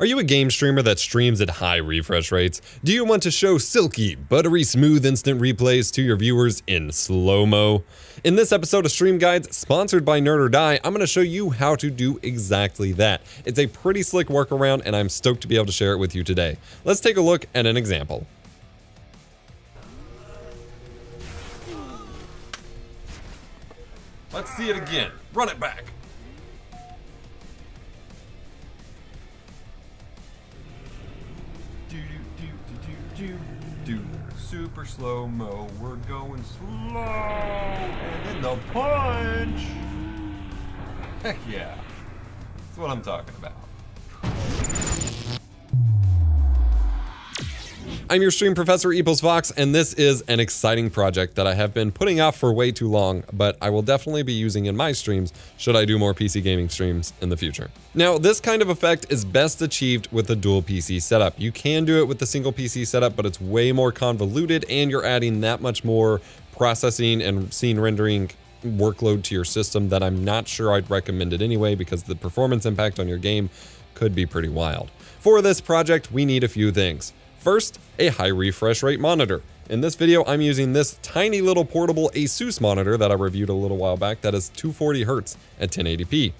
Are you a game streamer that streams at high refresh rates? Do you want to show silky, buttery smooth instant replays to your viewers in slow-mo? In this episode of Stream Guides, sponsored by Nerd or Die, I'm going to show you how to do exactly that. It's a pretty slick workaround and I'm stoked to be able to share it with you today. Let's take a look at an example. Let's see it again. Run it back. Do super slow mo. We're going slow, and then the punch. Heck yeah, that's what I'm talking about. I'm your stream professor EposVox, and this is an exciting project that I have been putting off for way too long, but I will definitely be using in my streams should I do more PC gaming streams in the future. Now, this kind of effect is best achieved with a dual PC setup. You can do it with the single PC setup, but it's way more convoluted, and you're adding that much more processing and scene rendering workload to your system that I'm not sure I'd recommend it anyway because the performance impact on your game could be pretty wild. For this project, we need a few things. First, a high refresh rate monitor. In this video, I'm using this tiny little portable Asus monitor that I reviewed a little while back that is 240 Hz at 1080p.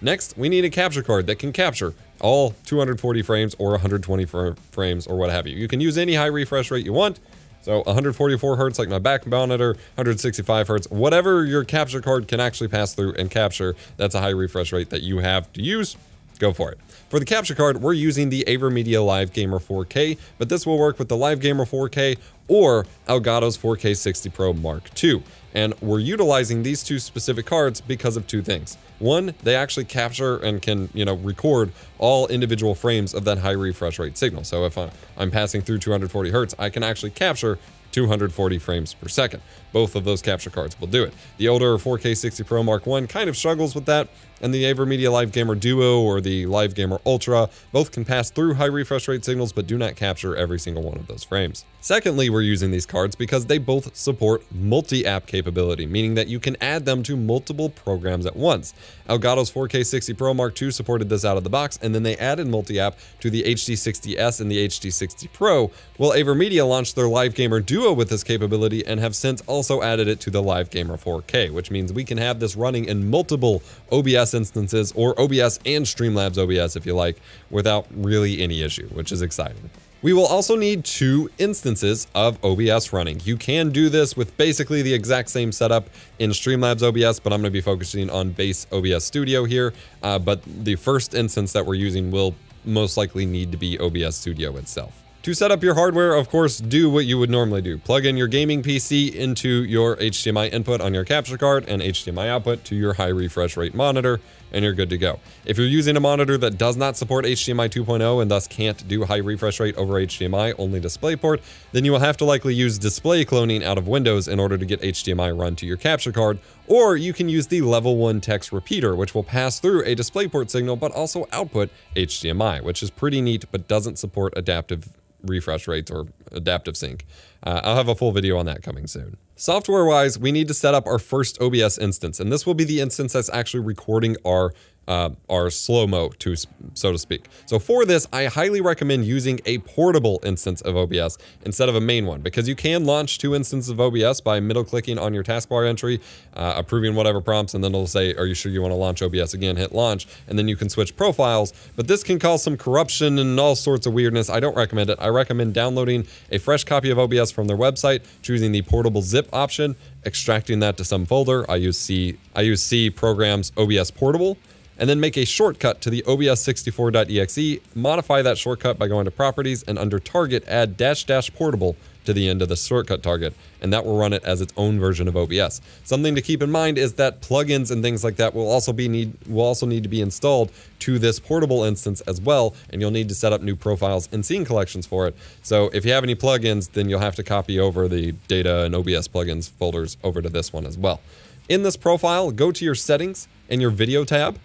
Next, we need a capture card that can capture all 240 frames or 120 frames or what have you. You can use any high refresh rate you want. So 144 Hz like my back monitor, 165 Hz, whatever your capture card can actually pass through and capture, that's a high refresh rate that you have to use go for it. For the capture card, we're using the AverMedia Live Gamer 4K, but this will work with the Live Gamer 4K or Elgato's 4K 60 Pro Mark II. And we're utilizing these two specific cards because of two things. One, they actually capture and can, you know, record all individual frames of that high refresh rate signal. So if I'm passing through 240 hertz, I can actually capture 240 frames per second. Both of those capture cards will do it. The older 4K 60 Pro Mark 1 kind of struggles with that, and the AverMedia Live Gamer Duo or the Live Gamer Ultra both can pass through high refresh rate signals but do not capture every single one of those frames. Secondly, we're using these cards because they both support multi-app capability, meaning that you can add them to multiple programs at once. Elgato's 4K 60 Pro Mark II supported this out of the box, and then they added multi-app to the HD60S and the HD60 Pro, while AverMedia launched their Live Gamer Duo with this capability and have since also added it to the Live Gamer 4K, which means we can have this running in multiple OBS OBS instances or OBS and Streamlabs OBS if you like without really any issue, which is exciting. We will also need two instances of OBS running. You can do this with basically the exact same setup in Streamlabs OBS, but I'm going to be focusing on base OBS Studio here. Uh, but the first instance that we're using will most likely need to be OBS Studio itself. To set up your hardware, of course, do what you would normally do. Plug in your gaming PC into your HDMI input on your capture card and HDMI output to your high refresh rate monitor, and you're good to go. If you're using a monitor that does not support HDMI 2.0 and thus can't do high refresh rate over HDMI, only DisplayPort, then you will have to likely use display cloning out of Windows in order to get HDMI run to your capture card, or you can use the Level1Techs repeater, which will pass through a DisplayPort signal but also output HDMI, which is pretty neat but doesn't support adaptive refresh rates or adaptive sync. Uh, I'll have a full video on that coming soon. Software wise, we need to set up our first OBS instance, and this will be the instance that's actually recording our uh, our slow-mo, to so to speak. So for this, I highly recommend using a portable instance of OBS instead of a main one, because you can launch two instances of OBS by middle-clicking on your taskbar entry, uh, approving whatever prompts, and then it'll say, are you sure you want to launch OBS again? Hit launch, and then you can switch profiles, but this can cause some corruption and all sorts of weirdness. I don't recommend it. I recommend downloading a fresh copy of OBS from their website, choosing the portable zip option, extracting that to some folder. I use C, I use C programs OBS portable, and then make a shortcut to the OBS64.exe, modify that shortcut by going to properties and under target add dash dash portable to the end of the shortcut target, and that will run it as its own version of OBS. Something to keep in mind is that plugins and things like that will also be need will also need to be installed to this portable instance as well, and you'll need to set up new profiles and scene collections for it. So if you have any plugins, then you'll have to copy over the data and OBS plugins folders over to this one as well. In this profile, go to your settings and your video tab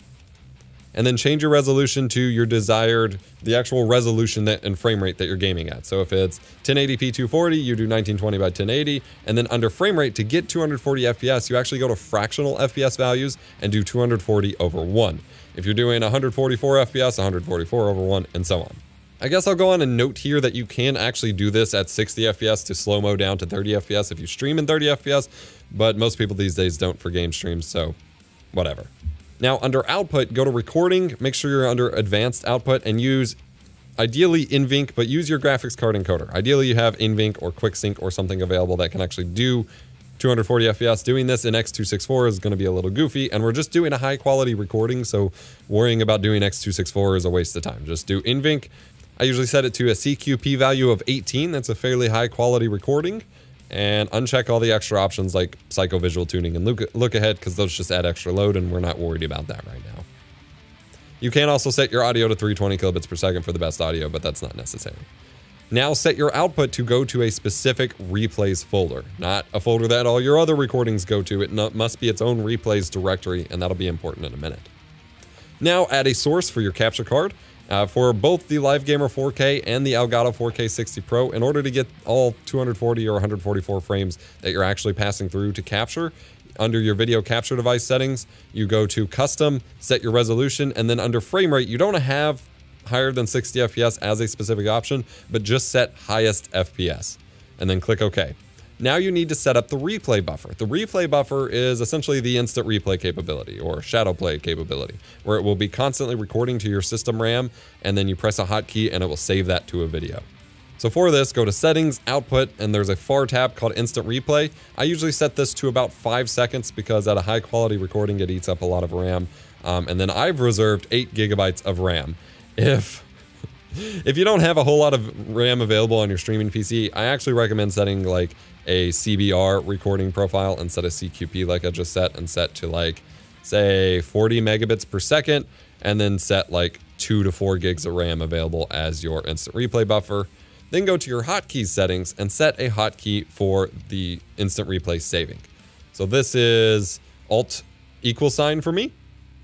and then change your resolution to your desired, the actual resolution that and frame rate that you're gaming at. So if it's 1080p 240, you do 1920 by 1080, and then under frame rate to get 240 FPS, you actually go to fractional FPS values and do 240 over 1. if you're doing 144 FPS, 144 over 1, and so on. I guess I'll go on and note here that you can actually do this at 60 FPS to slow-mo down to 30 FPS if you stream in 30 FPS, but most people these days don't for game streams, so whatever. Now, under output, go to recording, make sure you're under advanced output, and use ideally NVENC, but use your graphics card encoder. Ideally, you have NVENC or QuickSync or something available that can actually do 240 FPS. Doing this in X264 is going to be a little goofy, and we're just doing a high quality recording, so worrying about doing X264 is a waste of time. Just do NVENC, I usually set it to a CQP value of 18. That's a fairly high quality recording. And uncheck all the extra options like psycho visual tuning and look, look ahead because those just add extra load and we're not worried about that right now. You can also set your audio to 320 kilobits per second for the best audio, but that's not necessary. Now set your output to go to a specific replays folder, not a folder that all your other recordings go to. It must be its own replays directory, and that'll be important in a minute. Now add a source for your capture card. Uh, for both the Live Gamer 4K and the Elgato 4K 60 Pro, in order to get all 240 or 144 frames that you're actually passing through to capture, under your video capture device settings, you go to custom, set your resolution, and then under frame rate, you don't have higher than 60 FPS as a specific option, but just set highest FPS, and then click OK. Now you need to set up the replay buffer. The replay buffer is essentially the instant replay capability or ShadowPlay capability, where it will be constantly recording to your system RAM and then you press a hotkey and it will save that to a video. So for this, go to settings, output, and there's a far tab called instant replay. I usually set this to about five seconds because at a high quality recording, it eats up a lot of RAM. Um, and then I've reserved eight gigabytes of RAM. If if you don't have a whole lot of RAM available on your streaming PC, I actually recommend setting like a CBR recording profile instead of CQP like I just set and set to like, say 40 megabits per second and then set like two to four gigs of RAM available as your instant replay buffer. Then go to your hotkey settings and set a hotkey for the instant replay saving. So this is Alt equal sign for me,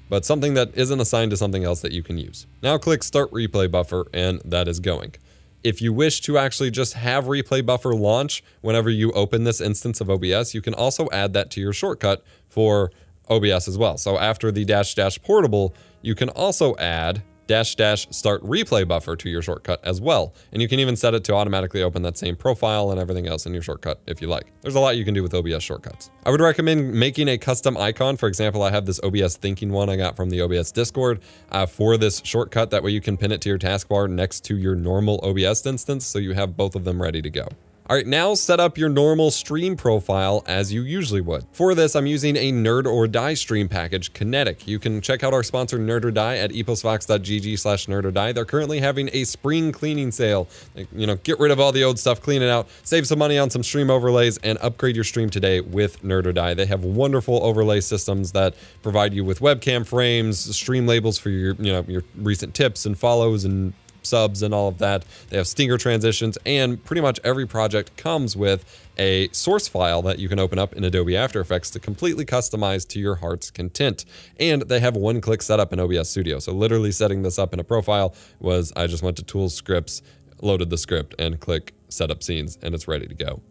but something that isn't assigned to something else that you can use. Now click Start Replay Buffer and that is going. If you wish to actually just have replay buffer launch whenever you open this instance of OBS, you can also add that to your shortcut for OBS as well. So after the dash dash portable, you can also add dash dash start replay buffer to your shortcut as well. And you can even set it to automatically open that same profile and everything else in your shortcut if you like. There's a lot you can do with OBS shortcuts. I would recommend making a custom icon. For example, I have this OBS thinking one I got from the OBS Discord uh, for this shortcut. That way you can pin it to your taskbar next to your normal OBS instance so you have both of them ready to go. All right, now set up your normal stream profile as you usually would. For this, I'm using a Nerd or Die stream package, Kinetic. You can check out our sponsor Nerd or Die at eposvox.gg slash nerd or die. They're currently having a spring cleaning sale. You know, get rid of all the old stuff, clean it out, save some money on some stream overlays, and upgrade your stream today with Nerd or Die. They have wonderful overlay systems that provide you with webcam frames, stream labels for your, you know, your recent tips and follows and subs and all of that. They have Stinger transitions, and pretty much every project comes with a source file that you can open up in Adobe After Effects to completely customize to your heart's content. And they have one-click setup in OBS Studio. So literally setting this up in a profile was I just went to Tools, Scripts, loaded the script, and click Setup Scenes, and it's ready to go.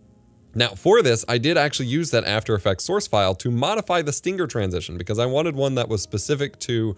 Now for this, I did actually use that After Effects source file to modify the Stinger transition because I wanted one that was specific to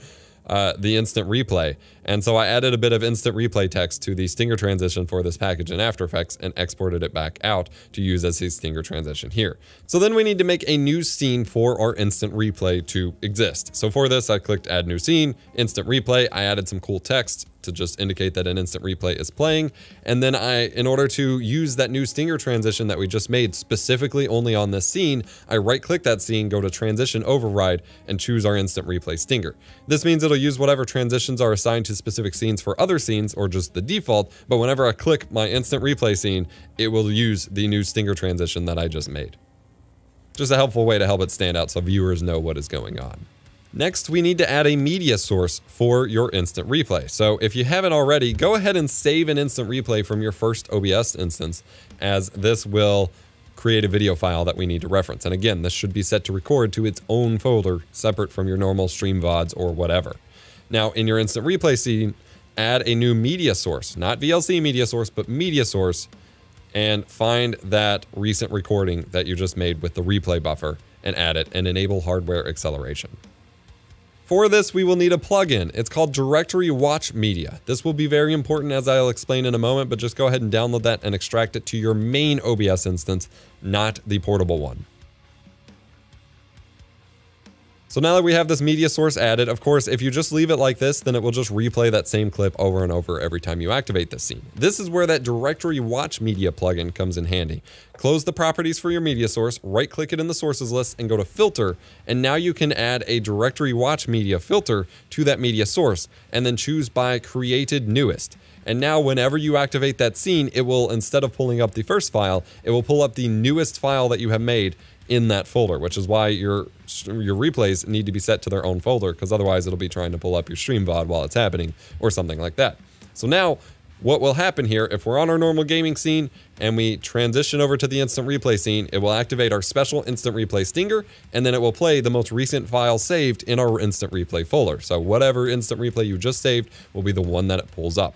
uh, the instant replay. And so I added a bit of instant replay text to the Stinger transition for this package in After Effects and exported it back out to use as a Stinger transition here. So then we need to make a new scene for our instant replay to exist. So for this, I clicked add new scene, instant replay. I added some cool text to just indicate that an instant replay is playing. And then I, in order to use that new stinger transition that we just made specifically only on this scene, I right click that scene, go to transition override and choose our instant replay stinger. This means it'll use whatever transitions are assigned to specific scenes for other scenes or just the default. But whenever I click my instant replay scene, it will use the new stinger transition that I just made. Just a helpful way to help it stand out so viewers know what is going on. Next, we need to add a media source for your instant replay. So if you haven't already, go ahead and save an instant replay from your first OBS instance, as this will create a video file that we need to reference. And again, this should be set to record to its own folder, separate from your normal stream VODs or whatever. Now, in your instant replay scene, add a new media source, not VLC media source, but media source, and find that recent recording that you just made with the replay buffer and add it and enable hardware acceleration. For this, we will need a plugin. It's called Directory Watch Media. This will be very important as I'll explain in a moment, but just go ahead and download that and extract it to your main OBS instance, not the portable one. So now that we have this media source added, of course, if you just leave it like this, then it will just replay that same clip over and over every time you activate this scene. This is where that directory watch media plugin comes in handy. Close the properties for your media source, right click it in the sources list and go to filter. And now you can add a directory watch media filter to that media source and then choose by created newest. And now whenever you activate that scene, it will, instead of pulling up the first file, it will pull up the newest file that you have made in that folder, which is why your your replays need to be set to their own folder because otherwise it'll be trying to pull up your stream VOD while it's happening or something like that. So now what will happen here, if we're on our normal gaming scene and we transition over to the instant replay scene, it will activate our special instant replay stinger, and then it will play the most recent file saved in our instant replay folder. So whatever instant replay you just saved will be the one that it pulls up.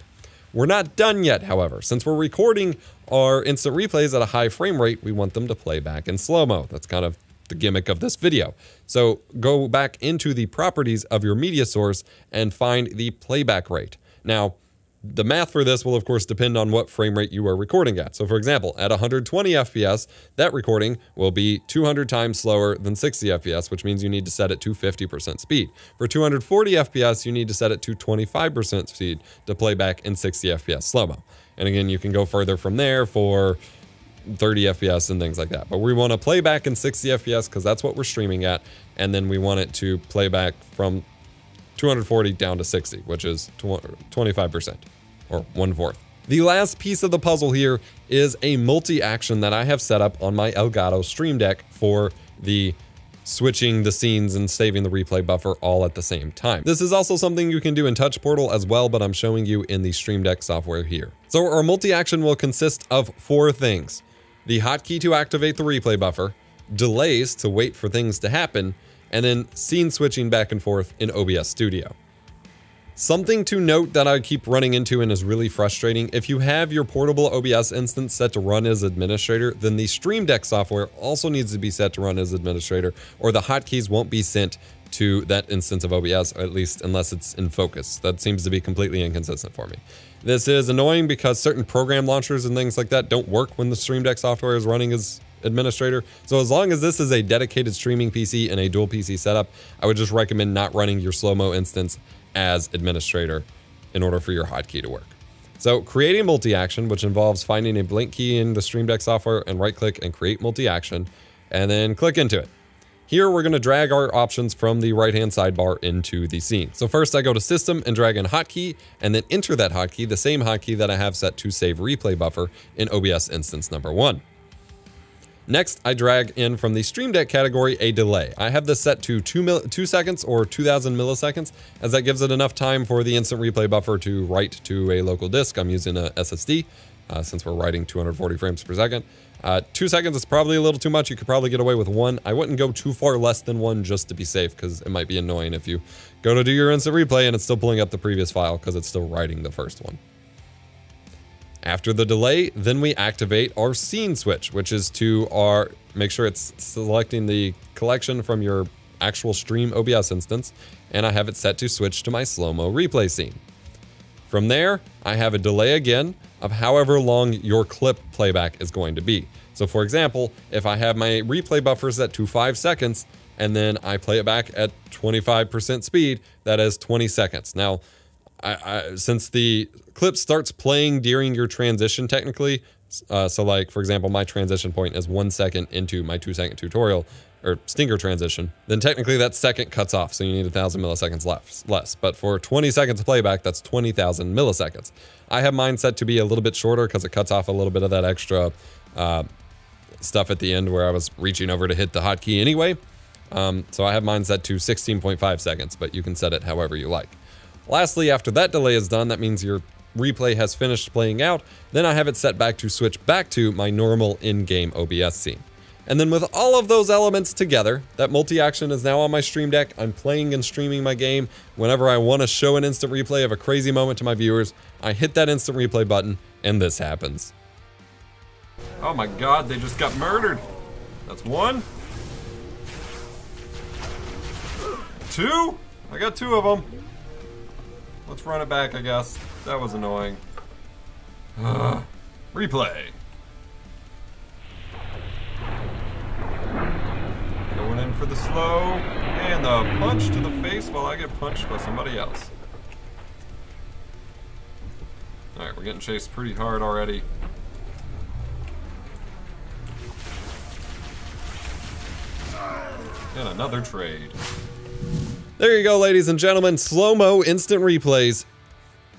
We're not done yet, however. Since we're recording our instant replays at a high frame rate, we want them to play back in slow-mo. That's kind of the gimmick of this video. So go back into the properties of your media source and find the playback rate. Now, the math for this will of course depend on what frame rate you are recording at. So for example, at 120 FPS, that recording will be 200 times slower than 60 FPS, which means you need to set it to 50% speed. For 240 FPS, you need to set it to 25% speed to play back in 60 FPS slow-mo. And again, you can go further from there for 30 FPS and things like that. But we want to play back in 60 FPS because that's what we're streaming at. And then we want it to play back from 240 down to 60, which is 25% or one fourth. The last piece of the puzzle here is a multi-action that I have set up on my Elgato Stream Deck for the switching the scenes and saving the replay buffer all at the same time. This is also something you can do in Touch Portal as well, but I'm showing you in the Stream Deck software here. So our multi-action will consist of four things. The hotkey to activate the replay buffer, delays to wait for things to happen, and then scene switching back and forth in OBS Studio. Something to note that I keep running into and is really frustrating, if you have your portable OBS instance set to run as administrator, then the Stream Deck software also needs to be set to run as administrator, or the hotkeys won't be sent to that instance of OBS, at least unless it's in focus. That seems to be completely inconsistent for me. This is annoying because certain program launchers and things like that don't work when the Stream Deck software is running as administrator. So as long as this is a dedicated streaming PC and a dual PC setup, I would just recommend not running your slow-mo instance as administrator in order for your hotkey to work. So creating multi-action, which involves finding a blank key in the Stream Deck software and right click and create multi-action, and then click into it. Here we're going to drag our options from the right hand sidebar into the scene. So first I go to system and drag in hotkey and then enter that hotkey, the same hotkey that I have set to save replay buffer in OBS instance number one. Next, I drag in from the Stream Deck category a delay. I have this set to 2, 2 seconds or 2000 milliseconds, as that gives it enough time for the instant replay buffer to write to a local disk. I'm using a SSD, uh, since we're writing 240 frames per second. Uh, two seconds is probably a little too much. You could probably get away with one. I wouldn't go too far less than one just to be safe, because it might be annoying if you go to do your instant replay and it's still pulling up the previous file because it's still writing the first one. After the delay, then we activate our scene switch, which is to our make sure it's selecting the collection from your actual stream OBS instance, and I have it set to switch to my slow-mo replay scene. From there, I have a delay again of however long your clip playback is going to be. So for example, if I have my replay buffer set to 5 seconds, and then I play it back at 25% speed, that is 20 seconds. Now, I, since the clip starts playing during your transition technically, uh, so like, for example, my transition point is one second into my two second tutorial or stinger transition, then technically that second cuts off. So you need a thousand milliseconds less, less. But for 20 seconds of playback, that's 20,000 milliseconds. I have mine set to be a little bit shorter because it cuts off a little bit of that extra uh, stuff at the end where I was reaching over to hit the hotkey anyway. Um, so I have mine set to 16.5 seconds, but you can set it however you like. Lastly, after that delay is done, that means your replay has finished playing out, then I have it set back to switch back to my normal in-game OBS scene. And then with all of those elements together, that multi-action is now on my stream deck, I'm playing and streaming my game. Whenever I want to show an instant replay of a crazy moment to my viewers, I hit that instant replay button, and this happens. Oh my god, they just got murdered. That's one. Two. I got two of them. Let's run it back, I guess. That was annoying. Replay. Going in for the slow. And the punch to the face while I get punched by somebody else. Alright, we're getting chased pretty hard already. And another trade. There you go, ladies and gentlemen. Slow-mo instant replays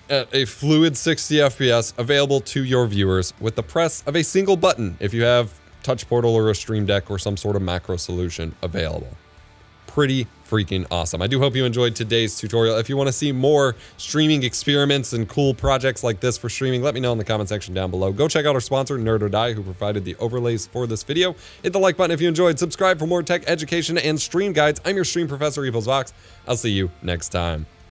at a fluid 60 FPS available to your viewers with the press of a single button if you have Touch Portal or a Stream Deck or some sort of macro solution available pretty freaking awesome. I do hope you enjoyed today's tutorial. If you want to see more streaming experiments and cool projects like this for streaming, let me know in the comment section down below. Go check out our sponsor, Nerd or Die, who provided the overlays for this video. Hit the like button if you enjoyed. Subscribe for more tech education and stream guides. I'm your stream professor, EposVox. I'll see you next time.